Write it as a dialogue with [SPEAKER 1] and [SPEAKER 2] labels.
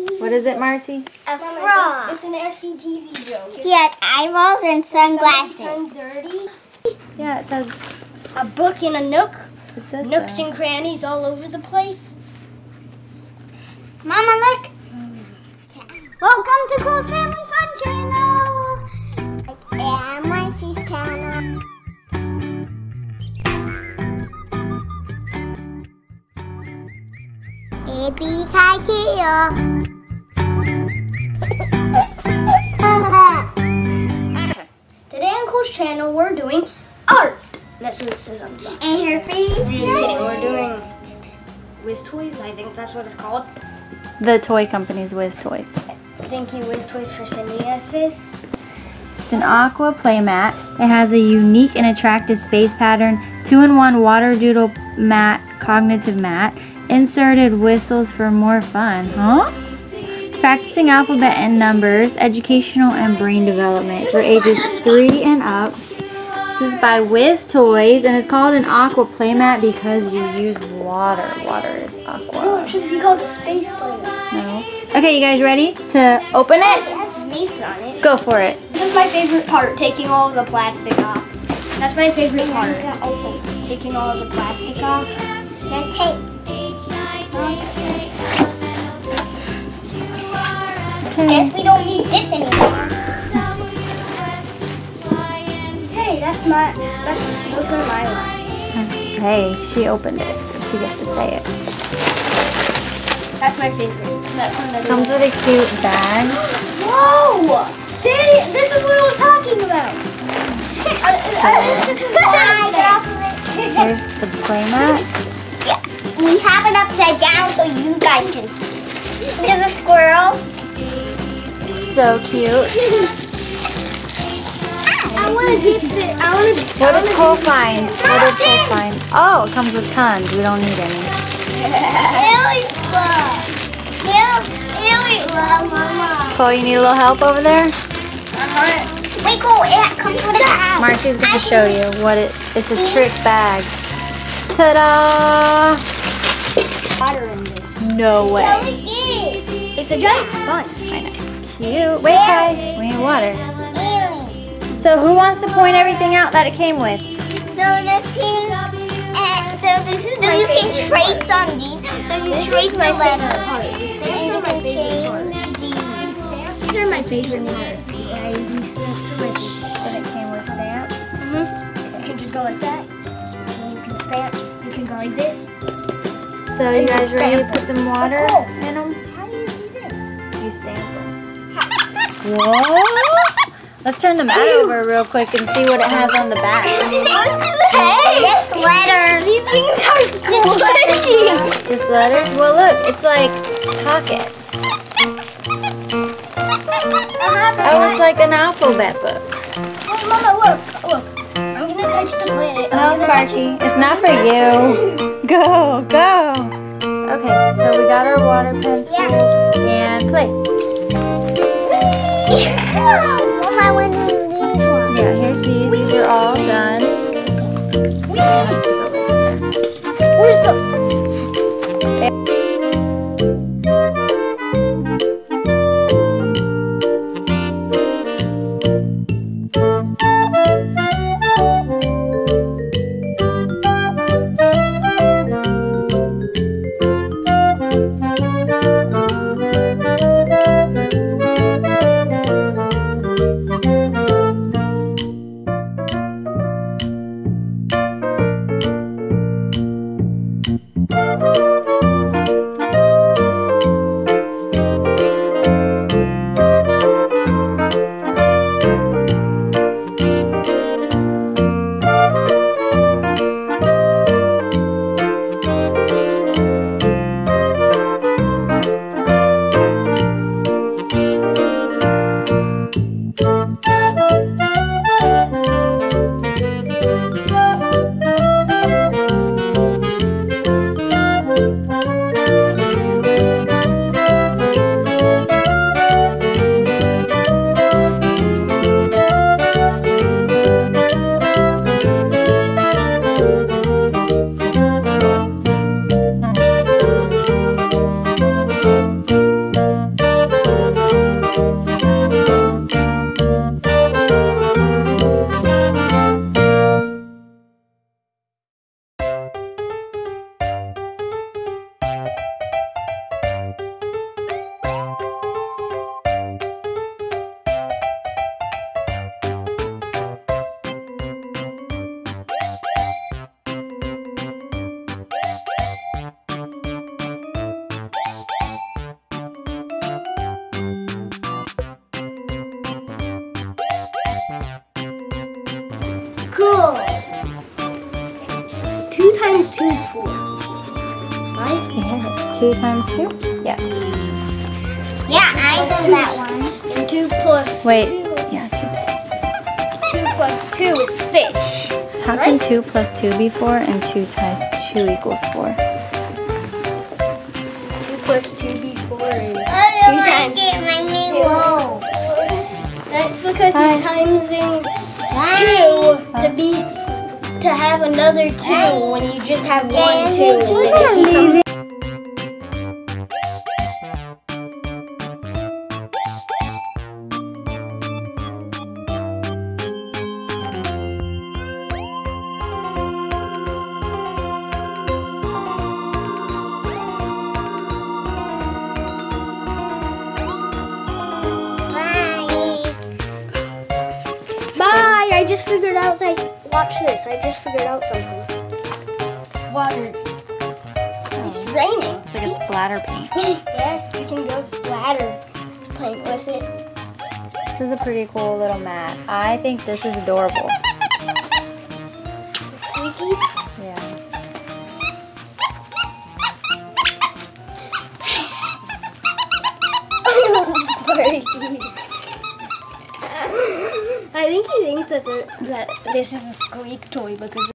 [SPEAKER 1] What is it, Marcy?
[SPEAKER 2] A frog.
[SPEAKER 3] It's an FCTV joke.
[SPEAKER 2] He has eyeballs and sunglasses.
[SPEAKER 3] Something dirty.
[SPEAKER 1] Yeah, it says.
[SPEAKER 3] A book in a nook.
[SPEAKER 1] It says
[SPEAKER 3] Nooks
[SPEAKER 1] so.
[SPEAKER 3] and crannies all over the place.
[SPEAKER 2] Mama, look. Welcome to Cole's Family Fun Channel. ABKTO.
[SPEAKER 3] Today on Cole's channel, we're doing art. That's what it says on the box.
[SPEAKER 2] and her favorite
[SPEAKER 3] Just kidding. We're doing WisToyz. I think that's what it's called.
[SPEAKER 1] The toy company's WisToyz.
[SPEAKER 3] Thank you, WisToyz, for sending us this.
[SPEAKER 1] It's an aqua playmat. It has a unique and attractive space pattern, two-in-one water doodle mat, cognitive mat, inserted whistles for more fun. Huh? Practicing alphabet and numbers, educational and brain development for ages three and up. This is by WisToyz and it's called an aqua playmat because you use water. Water is aqua.
[SPEAKER 3] it should be called a space planet.
[SPEAKER 1] No. Okay, you guys ready to open
[SPEAKER 3] It
[SPEAKER 1] it?
[SPEAKER 3] has space on it.
[SPEAKER 1] Go for it.
[SPEAKER 3] This is my favorite part, taking all of the plastic off. That's my favorite part. Taking all of the plastic off.
[SPEAKER 2] Then tape. Guess we don't need this anymore.
[SPEAKER 3] Hey, that's my, that's, those are my lines.
[SPEAKER 1] Hey, she opened it, so she gets to say it.
[SPEAKER 3] That's my favorite. That's one of the
[SPEAKER 1] Comes with a cute bag.
[SPEAKER 3] Whoa! See, this is what I was talking about.
[SPEAKER 1] Here's the playmat.
[SPEAKER 2] We have it upside down so you guys can see. There's a squirrel.
[SPEAKER 1] So cute.
[SPEAKER 3] Ah, I want to get it. I want to.
[SPEAKER 1] What did Cole find? What did Cole find? Oh, it comes with tons. We don't need any.
[SPEAKER 2] Really love. Really love, Mama.
[SPEAKER 1] Cole, you need a little help over there? Uh-huh.
[SPEAKER 2] Wait, cool. It comes with a bag.
[SPEAKER 1] Marcy's gonna show you what it. It's a trick bag. Ta-da!
[SPEAKER 3] Water in this.
[SPEAKER 1] No way.
[SPEAKER 3] It's a giant sponge.
[SPEAKER 1] I know. Cute. Wait, Kai. We need water. So who wants to point everything out that it came with?
[SPEAKER 2] So the pink. And eh, so this is so you can trace on these. So you trace the letter. Then you can change these.
[SPEAKER 3] These are my favorite part.
[SPEAKER 1] Yeah, these are rich. That it came with stamps. Mm-hmm.
[SPEAKER 3] You can just go like that. And you can stamp. You can go like this.
[SPEAKER 1] So you guys ready to put some water
[SPEAKER 3] Oh.
[SPEAKER 1] in them?
[SPEAKER 3] How do you do this?
[SPEAKER 1] You stamp them. Whoa! Let's turn the mat over real quick and see what it has on the back.
[SPEAKER 2] Hey, this letter. These things are squishy.
[SPEAKER 1] Just letters? Well, look, it's like pockets. Oh, it's like an alphabet book.
[SPEAKER 3] Hey, Mama, look. Look. I'm going to touch the planet.
[SPEAKER 1] Oh, no, Sparky, it's not for you. Go, go. Okay, so we got our water pens full and play. Oh,
[SPEAKER 3] Cool. Two times two is four. Right?
[SPEAKER 1] Yeah. Two times two? Yeah.
[SPEAKER 2] Yeah, I know that one.
[SPEAKER 3] And two plus
[SPEAKER 1] Wait.
[SPEAKER 3] Two.
[SPEAKER 1] Yeah, two times
[SPEAKER 3] two. Two plus two is fish.
[SPEAKER 1] How right? can two plus two be four and two times two equals four?
[SPEAKER 3] Two plus two be four and two
[SPEAKER 2] oh,
[SPEAKER 3] times because
[SPEAKER 1] Hi.
[SPEAKER 3] timesing two to be to have another two when you just have one two. Just figured out that. Watch this. I just figured out something. Water. It's raining.
[SPEAKER 1] It's like a splatter paint.
[SPEAKER 3] yeah, you can go splatter paint with it.
[SPEAKER 1] This is a pretty cool little mat. I think this is adorable.
[SPEAKER 3] That, this is a squeak toy because